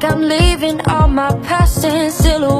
like I'm leaving all my past in silhouette.